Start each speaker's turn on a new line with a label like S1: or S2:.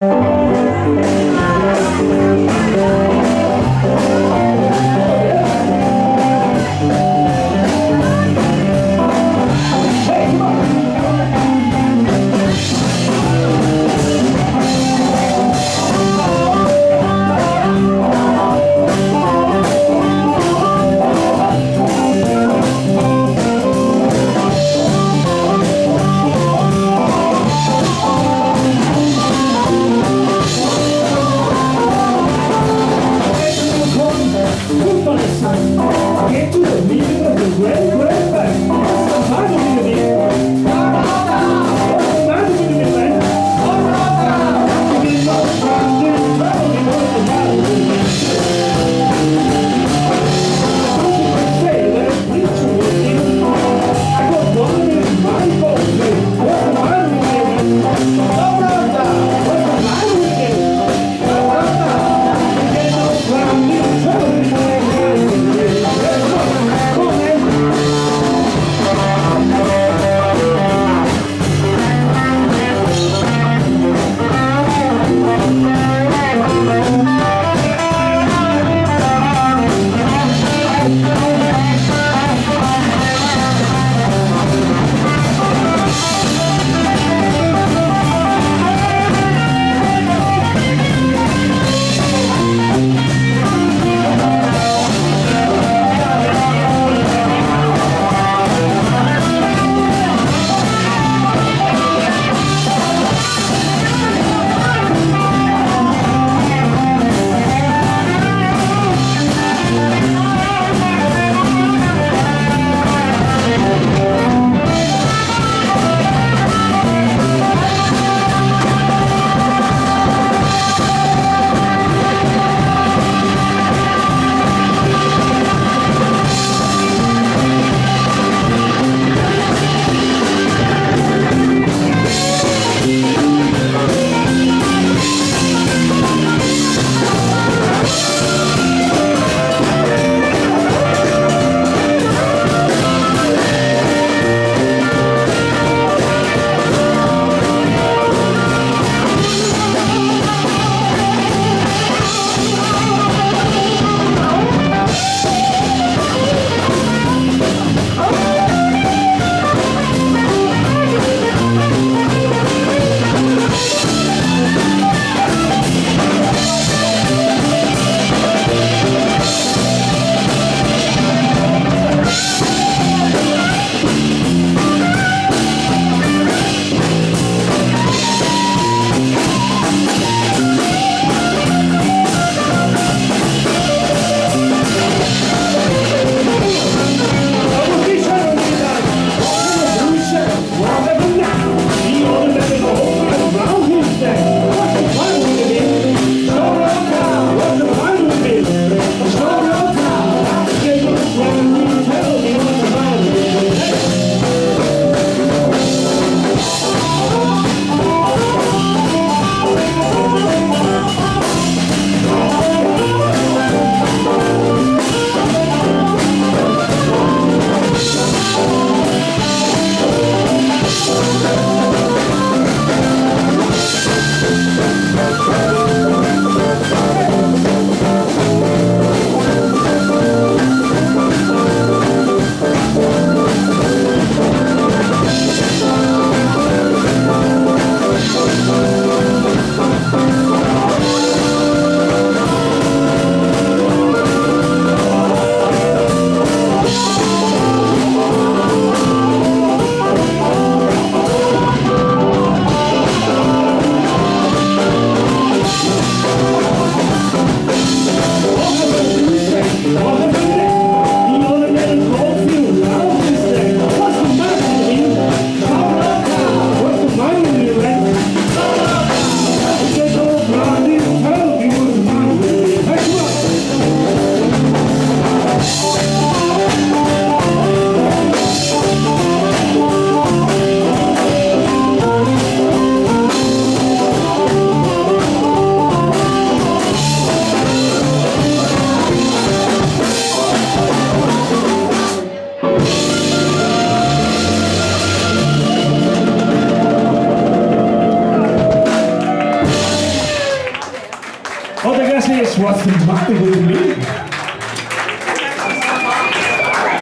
S1: Thank Obrigado, was tem macht mit mir?